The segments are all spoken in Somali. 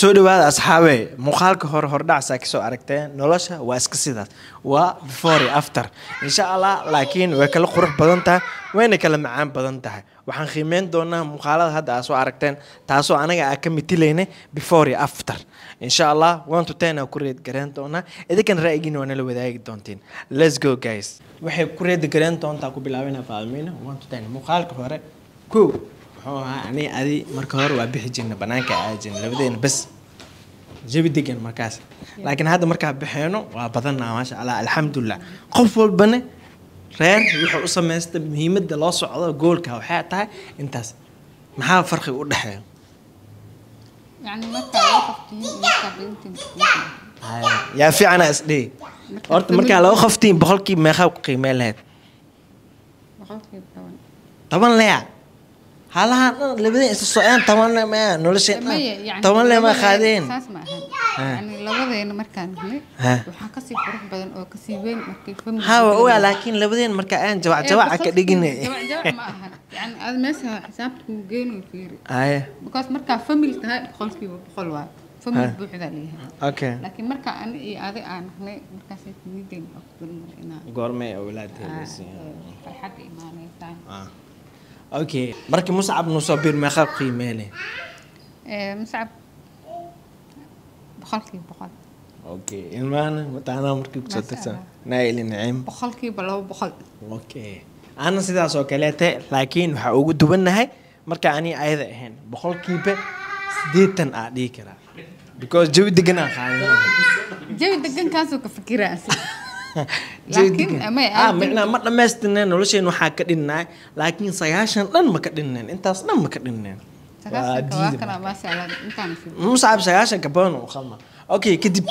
soo dhawaada asxaabe muuqaalka hore hordhacsaa ka soo aragteen nolosha waa iska sidaas. Waa before after. Insha allah laakiin way kala qurux badan tahay wayna kala macaan badan tahay. Waxaan qiimeyn doonaa muuqaalada hadda aa soo aragteen taasoo anaga aa ka mitilaynay before after. Insha allah one to ten aa ku doonaa. Idinkan ra'yigiina waa nala wadaagi doontiin. Let's go guys. Waxay ku reed gareen doontaa ku bilaabina faalmiina one to muuqaalka hore. Kow muxuu ahaa ani adi marka hore waa bixi jirna banaanka aadjirna labadeena bas. Jabi degan markaas. Laakiin hadda markaa baxeeno waa badanaa maasha allah alxamdulilah qof walbane reer wuxuu u samaysta muhiimadda loo socdo goolka waxay tahay intaas. Maxaa farqiga u dhexeeya? Yaa fiicana isdhii horta markaa laba qoftiin boqolkiiba meeqaa ku qiimeen lahayd toban leya halahan dhan labadeen isa socdaan toban le maya nolosheen dhan maya yani toban le ma qaadeen saas ma ahan Ha. yani labadeena markaan Ha. waxaa ka sii qurux badan oo ka sii weyn markay family hawa yihiin. laakiin labadeen markaa aan jawac ka jawac jawac ma ahan yani aad meesha xisaabta kuu geynayo fiiri aye because markaa family tahay boqolkiiba boqol waa family Ha. buuxdaa leeyahay okay laakiin markaa ani iyo adi aan nahnay markaasay niyadeen wax ku gelin inaa goormay awlaad ah, helaysiin ee, farxadda imaanaysaa أوكي بركي مصعب نصبر ما خلقي ماله مصعب بخلقي بخل أوكي المعنى متعنا مركي بتصدق نايل نعيم بخلقي بلو بخل أوكي أنا سيدا سو كليته لكن waxa ugu duwanahay marka ani ayada ahayn boqolkiiba 80 aa dhigi karaa because jawi degan aan qaadan jawi degan kaasoo ka fikiraa micnaa ma dhammaystirneen nolosheen waxaa ka dhinnaay laakiin sagaashan dhan ma ka dhinneen intaas dhan ma ka dhinneen muscab sagaashanka badan u qalma okay kadib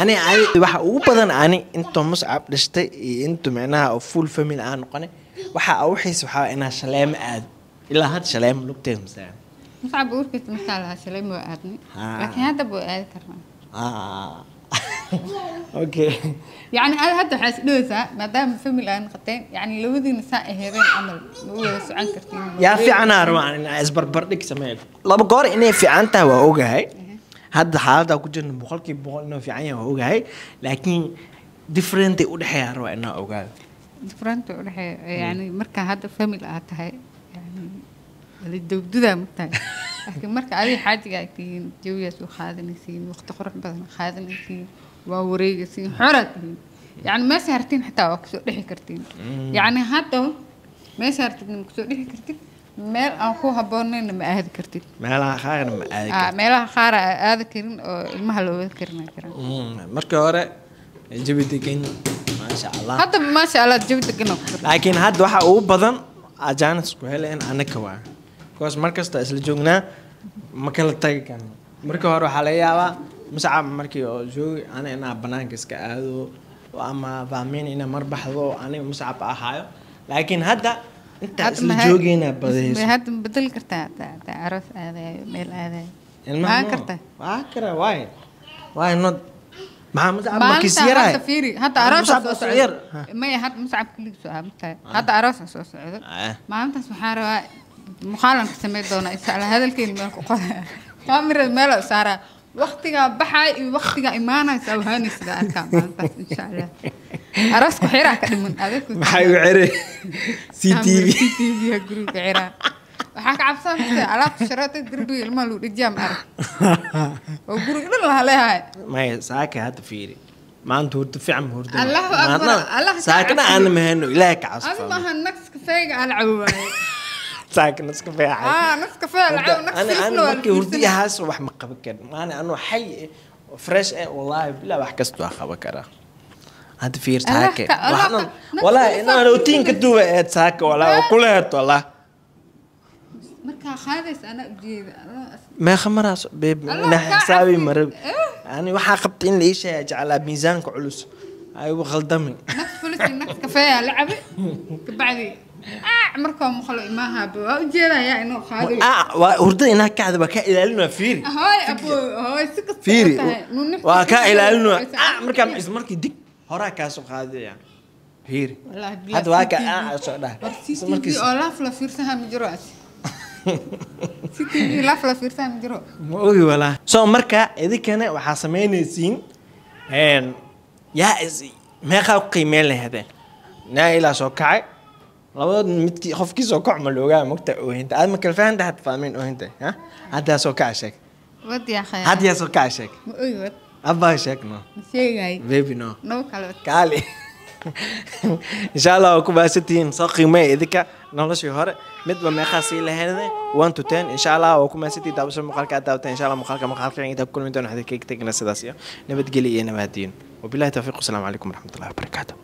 ani ani waxa ugu badan ani. Intuu muscab dhashtay iyo intuu micnaha full family aan noqonay waxa u xiis waxaa inaa shaleemo aado ilaa hadda shaleemo lugteed masaa muscab uurkiisa markaa lahaa shalay moo aadnay laakiin hadda buu aadi karnaa okay. yacni ada hadda waxaa isdhoweysaa maadaama family aan qateen yacni labadiina saa aheedeen camal ma u wada socon kartiin yaa fiicanaa rabaan inaa isbarbardhig sameeyo laba goor inay fiican tahay waa ogahay hadda xaaladdaa ku jirna boqolkiiba boqol inuu fiican yahay waa ogahay laakiin differentay u dhexeeyaa rabaa inaa ogaado different u dhexeeya yacni markaa hadda family aad tahay dowdudaa ma tahay laakiin marka adiga xaajiga ay tihiin jawigaas u qaadanaysiin waqti qurux badan qaadanaysiin waa wareegaysiin xoraad tihiin yacni meesha hartiin xitaa waa kusoo dhexi kartiin yacni hadda meesha hartidna ma kusoo dhexi kartid meel aan ku habboonayna ma aadi kartid meelaha qaarna ma aadi Ah, meelaha qaar aa aadi karin oo ilmaha loo wada karin aa jiraan Mm, markii hore jawi degan maasha allah hadda maasha allah jawi degan laakiin hadda waxa ugu badan ajaanis ku heleen anaka waa because markasta isla joognaa ma kala tagi karno markii hore waxaa laga yaabaa مسعب مركي جوي أنا أنا بنان كيس كأدو وأما فاهمين أنا مر بحضو أنا مسعب أحايو لكن هذا أنت جوجينا بذي هذا بدل كرتة تعرف هذا ميل هذا. ما كرتة ما كرة واي. واي نود. ما مسعب ما هذا فيري هذا آه. عرس سعير آه. ما هذا مسعب كل سؤال متى هذا. عرس سعير ما أنت سبحان مخالف سميت دونا. على هذا الكلمة. كاميرا ملا سارة. Waqtigaa baxaay iyo waqtigaa imaanaysa awhaanaysa arkaa maalintaas insha allah arooska xiraa ka dhiman adeegku maxay u cere c t v CCTV -ga guriga xiraa waxaa ka cabsanaysa alaabta shareeta derbiga ilmaha lagu dhejiyaa ma arag oo guriga dhan laha leeyahay maya saaka hadda fiiri maanta hurdo fiican hurdo Allahu Akbar, saakana aan mahano ilaahay ka adi casfo maaha nags kafeega aan cabo تاك نسكافيه عادي. آه نسكافيه العام نسكافيه أنا أنا كي ولدي هاس روح مقا بكر أنا أنا حي فريش إيه والله بلا بحكستو اخا بكرة. هاد فير تاك والله أنا روتين كدو إيه، تاك والله آه. وكلها والله. مركا خالص أنا بجيب ما خمر بيب أنا حسابي مرب أنا إيه؟ يعني وحا قبطين ليش على ميزانك علوس أيوه خل دمي نفس فلوسي نفس كفاية لعبة. بعدين markaa maqlo imaahaaba waa ujeedayaa inuu qaadayo Ah, hurdada inaa kacda waa kaa ilaalinaa fiiri. Fiiri waa kaa ilaalinaa. ah markaa is markii dig horaa kaasoo qaadaya. Fiiri. Hadda waa ka ah soo markiis oo laaf la fiirsaha ma jiro laf la fiirsaa ma jiro. Ma ogi walaa so marka idinkana waxaa samaynaysiin yaa meeqaa ku qiimeyn lahaydeen naa ilaa soo kacay labadood midkii qofkii soo kac ma la ogaa mogta oohinta aad ma kala fahanta had fahmin oohinta ha haddaa soo kaca sheeg wad yaa khaya haddaa soo kaca sheeg abbaa sheeg no baby no kaali insha allah waa ku baasatihiin soo qiimeeya idinka noloshii hore midba meeqaa sii lahaydeen one to ten insha allah waa ku maasantihiin daabasho muuqaalka aad daawateen insha allah muuqaalka muuqaalka intaa ku kulmi doona waxaan kaga tegina sidaas iyo nabadgelyo iyo nabaadiin wabilahi tawfiiq wasalaamu calaykum waraxmatullahi wabarakaatu